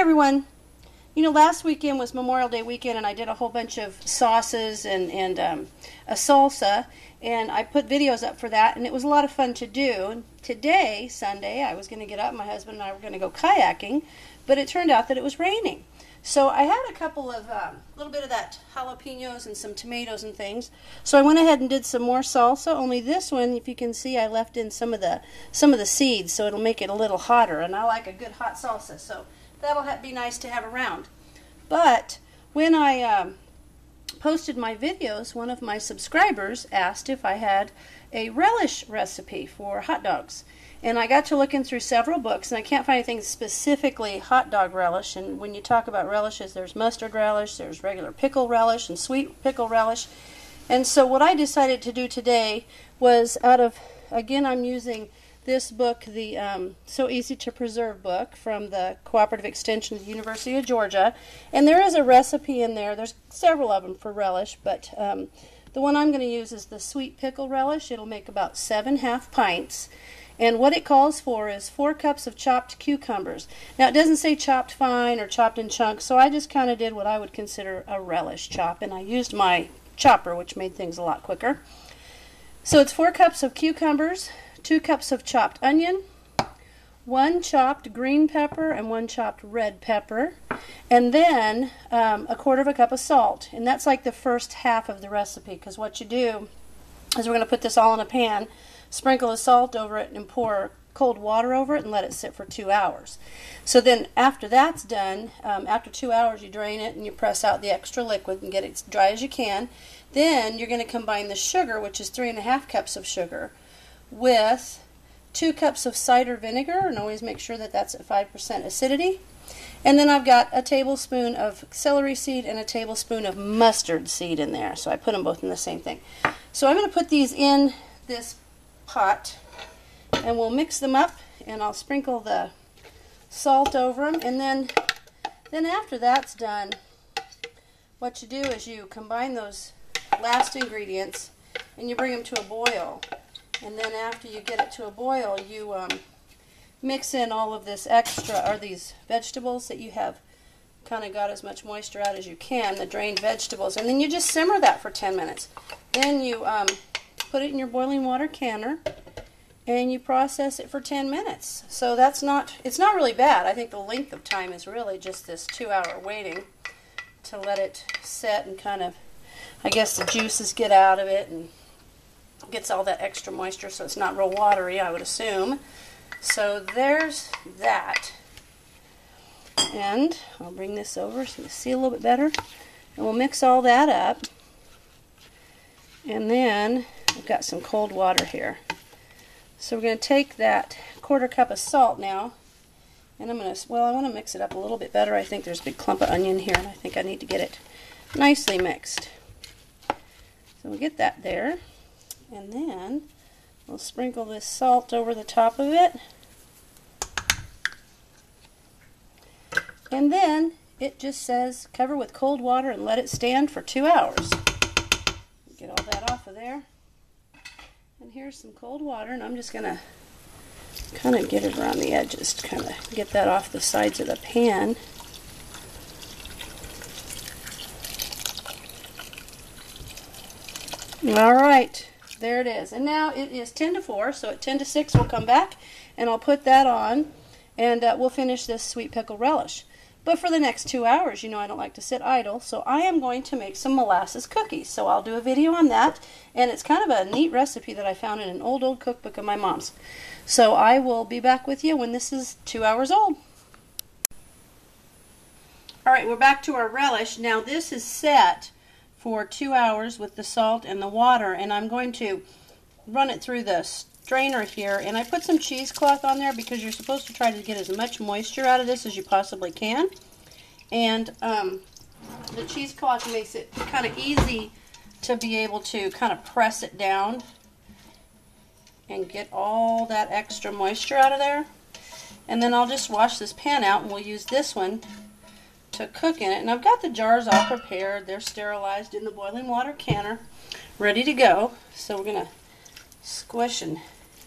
everyone. You know, last weekend was Memorial Day weekend, and I did a whole bunch of sauces and and um, a salsa, and I put videos up for that, and it was a lot of fun to do. Today, Sunday, I was going to get up. My husband and I were going to go kayaking, but it turned out that it was raining. So I had a couple of a um, little bit of that jalapenos and some tomatoes and things. So I went ahead and did some more salsa. Only this one, if you can see, I left in some of the some of the seeds, so it'll make it a little hotter. And I like a good hot salsa, so that'll be nice to have around. But when I um, posted my videos, one of my subscribers asked if I had a relish recipe for hot dogs. And I got to looking through several books, and I can't find anything specifically hot dog relish. And when you talk about relishes, there's mustard relish, there's regular pickle relish, and sweet pickle relish. And so, what I decided to do today was out of, again, I'm using this book, the um, So Easy to Preserve book from the Cooperative Extension of the University of Georgia. And there is a recipe in there, there's several of them for relish, but um, the one I'm going to use is the sweet pickle relish. It'll make about seven half pints. And what it calls for is four cups of chopped cucumbers. Now, it doesn't say chopped fine or chopped in chunks, so I just kind of did what I would consider a relish chop, and I used my chopper, which made things a lot quicker. So it's four cups of cucumbers, two cups of chopped onion, one chopped green pepper and one chopped red pepper, and then um, a quarter of a cup of salt. And that's like the first half of the recipe because what you do is we're going to put this all in a pan sprinkle the salt over it and pour cold water over it and let it sit for two hours. So then after that's done, um, after two hours you drain it and you press out the extra liquid and get it as dry as you can. Then you're going to combine the sugar, which is three and a half cups of sugar, with two cups of cider vinegar, and always make sure that that's at 5% acidity. And then I've got a tablespoon of celery seed and a tablespoon of mustard seed in there. So I put them both in the same thing. So I'm going to put these in this pot and we'll mix them up and I'll sprinkle the salt over them and then then after that's done what you do is you combine those last ingredients and you bring them to a boil and then after you get it to a boil you um, mix in all of this extra or these vegetables that you have kind of got as much moisture out as you can the drained vegetables and then you just simmer that for 10 minutes then you um, put it in your boiling water canner and you process it for 10 minutes. So that's not, it's not really bad. I think the length of time is really just this two hour waiting to let it set and kind of, I guess the juices get out of it and gets all that extra moisture so it's not real watery, I would assume. So there's that. And I'll bring this over so you see a little bit better. And we'll mix all that up. And then I've got some cold water here. So we're going to take that quarter cup of salt now, and I'm going to, well, I want to mix it up a little bit better. I think there's a big clump of onion here, and I think I need to get it nicely mixed. So we'll get that there, and then we'll sprinkle this salt over the top of it. And then it just says cover with cold water and let it stand for two hours. Get all that off of there. And here's some cold water, and I'm just going to kind of get it around the edges to kind of get that off the sides of the pan. All right, there it is. And now it is 10 to 4, so at 10 to 6 we'll come back and I'll put that on and uh, we'll finish this sweet pickle relish. But for the next two hours, you know I don't like to sit idle, so I am going to make some molasses cookies. So I'll do a video on that, and it's kind of a neat recipe that I found in an old, old cookbook of my mom's. So I will be back with you when this is two hours old. All right, we're back to our relish. Now this is set for two hours with the salt and the water, and I'm going to run it through the strainer here and I put some cheesecloth on there because you're supposed to try to get as much moisture out of this as you possibly can. And um, the cheesecloth makes it kind of easy to be able to kind of press it down and get all that extra moisture out of there. And then I'll just wash this pan out and we'll use this one to cook in it and I've got the jars all prepared they're sterilized in the boiling water canner ready to go so we're gonna squish and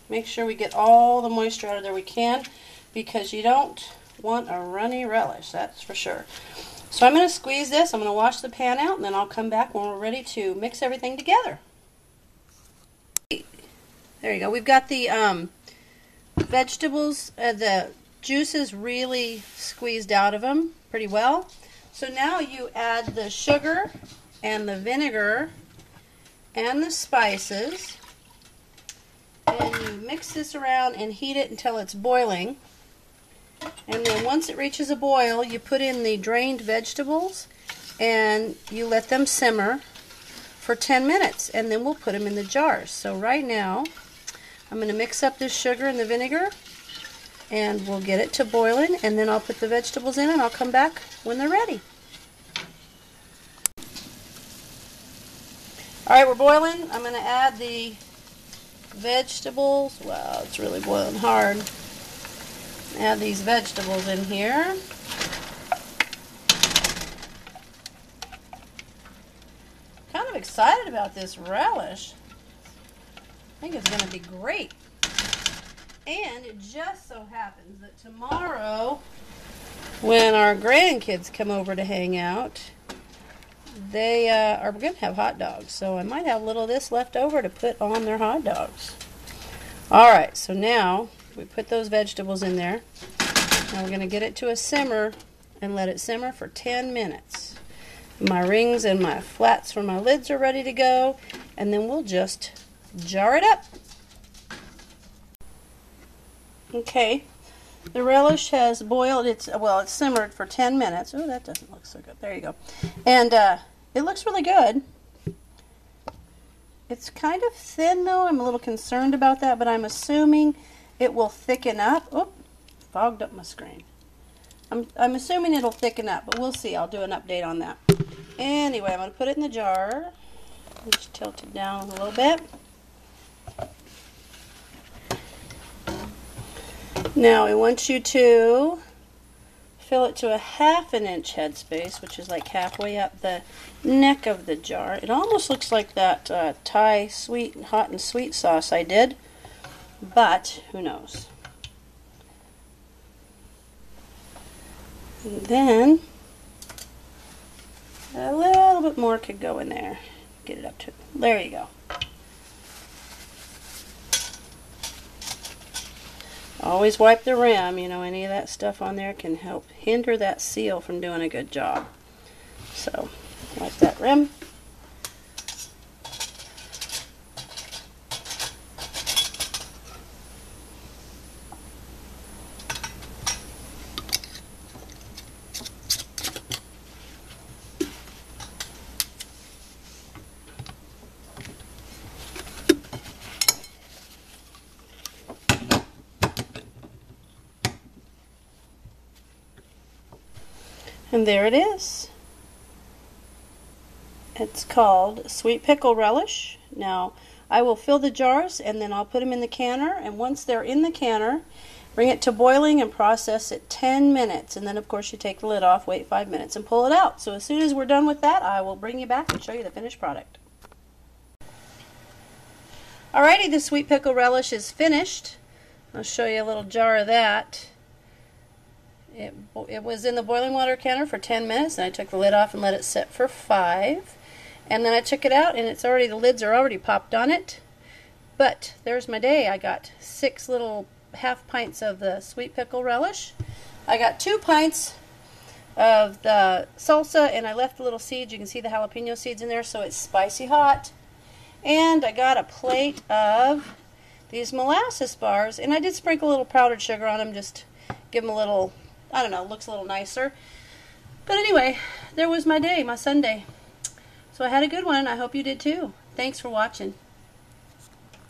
Make sure we get all the moisture out of there we can because you don't want a runny relish, that's for sure. So I'm going to squeeze this, I'm going to wash the pan out, and then I'll come back when we're ready to mix everything together. There you go. We've got the um, vegetables, uh, the juices really squeezed out of them pretty well. So now you add the sugar and the vinegar and the spices and you mix this around and heat it until it's boiling. And then once it reaches a boil, you put in the drained vegetables and you let them simmer for 10 minutes and then we'll put them in the jars. So right now, I'm going to mix up this sugar and the vinegar and we'll get it to boiling and then I'll put the vegetables in and I'll come back when they're ready. Alright, we're boiling. I'm going to add the vegetables. Wow, it's really boiling hard. Add these vegetables in here. Kind of excited about this relish. I think it's going to be great. And it just so happens that tomorrow, when our grandkids come over to hang out, they uh, are going to have hot dogs. So I might have a little of this left over to put on their hot dogs. Alright, so now we put those vegetables in there. Now we're going to get it to a simmer and let it simmer for 10 minutes. My rings and my flats for my lids are ready to go. And then we'll just jar it up. Okay, the relish has boiled. It's well, it's simmered for 10 minutes. Oh, that doesn't look so good. There you go. And uh, it looks really good. It's kind of thin though. I'm a little concerned about that, but I'm assuming it will thicken up. Oh, fogged up my screen. I'm, I'm assuming it'll thicken up, but we'll see. I'll do an update on that. Anyway, I'm going to put it in the jar. Just tilt it down a little bit. Now I want you to fill it to a half an inch headspace, which is like halfway up the neck of the jar. It almost looks like that uh, Thai sweet, hot and sweet sauce I did, but who knows. And then a little bit more could go in there. Get it up to, there you go. Always wipe the rim, you know, any of that stuff on there can help hinder that seal from doing a good job. So, wipe that rim. And there it is. It's called Sweet Pickle Relish. Now, I will fill the jars and then I'll put them in the canner. And once they're in the canner, bring it to boiling and process it 10 minutes. And then, of course, you take the lid off, wait 5 minutes, and pull it out. So as soon as we're done with that, I will bring you back and show you the finished product. Alrighty, the Sweet Pickle Relish is finished. I'll show you a little jar of that. It, it was in the boiling water canner for 10 minutes, and I took the lid off and let it sit for 5. And then I took it out, and it's already, the lids are already popped on it. But there's my day. I got six little half pints of the sweet pickle relish. I got two pints of the salsa, and I left the little seeds. You can see the jalapeno seeds in there, so it's spicy hot. And I got a plate of these molasses bars, and I did sprinkle a little powdered sugar on them, just give them a little I don't know, looks a little nicer. But anyway, there was my day, my Sunday. So I had a good one. I hope you did too. Thanks for watching.